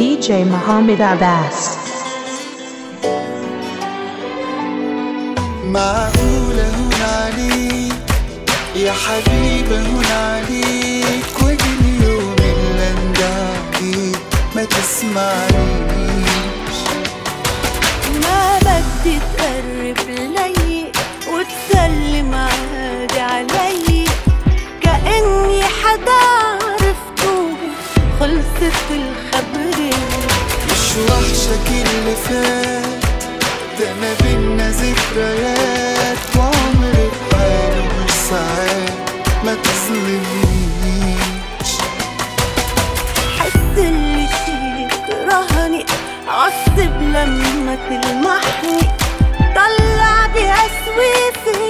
DJ Muhammad Abbas. معقولة هون عليك يا حبيبة هون عليك كل اليوم اللي ندعيك ما تسمعنيش وحشك اللي فات ده ما بينا ذكريات وعمر بحاله مش ساعات ما تظلمنيش حس اللي شي كرهني عصب لما تلمحني طلع بأسويفي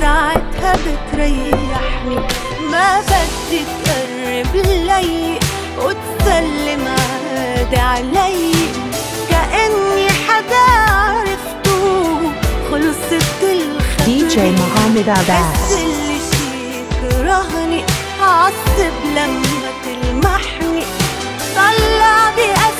ساعتها بتريحني ما بدي تقرب لي وتسلم عادي علي خلصت الخبرية DJ Muhammad حس Abbas. اللي شي كرهني عصب لما تلمحني طلع بأسويفي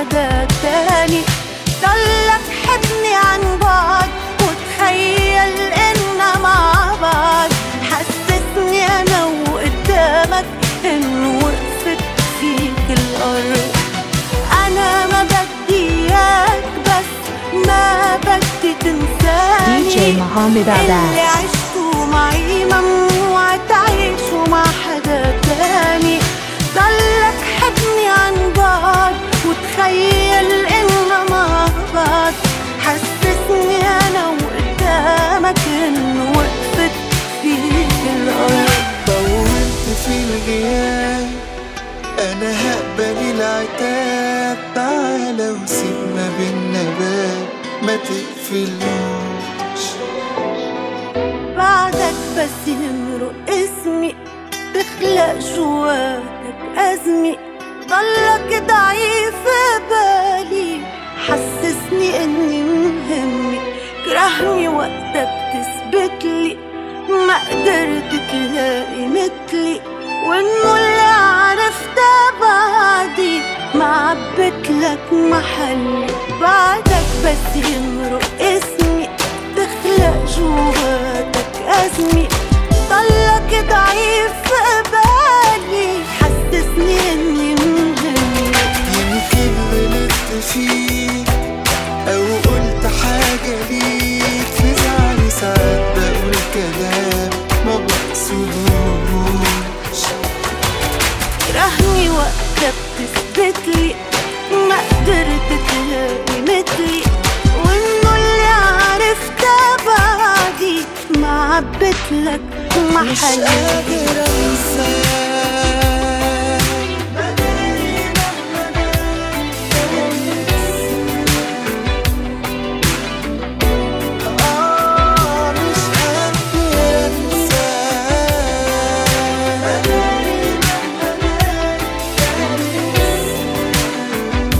حدا تاني. ضلك حبني عن بعد وتخيل إننا مع بعض حسسني أنا وقدامك إنه وقفت فيك الأرض. أنا ما بدي إياك بس ما بدي تنساني. DJ Muhammad اللي Abbas. أنا هقبل العتاب تعالى وسيبنا بينا باب ما تقفلوش. بعدك بس يمرق اسمي تخلق جواتك أزمة ضلك ضعيف بالي حسسني إني مهمة كرهني وقتك تثبت لي ما قدرت تلاقي مثلي. وانه عرفته بعدي ما عبت لك محلي بعدك بس يمرق اسمي تخلق جواتك أزمة بتثبت لي ما قدرت تلاقي مثلي وانه اللي عرفته بعدي ما عبت لك مش محلي قادر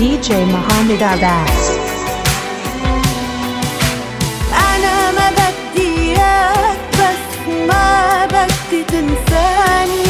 DJ Muhammad Abbas. أنا ما بدي إياك بس ما بدي تنساني اللي عشته معي